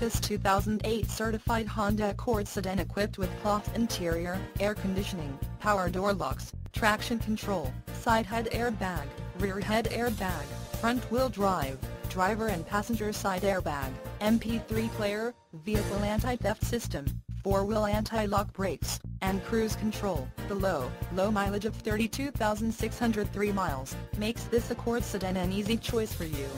this 2008 certified Honda Accord sedan equipped with cloth interior, air conditioning, power door locks, traction control, side head airbag, rear head airbag, front wheel drive, driver and passenger side airbag, MP3 player, vehicle anti-theft system, four-wheel anti-lock brakes, and cruise control. The low, low mileage of 32,603 miles makes this Accord sedan an easy choice for you.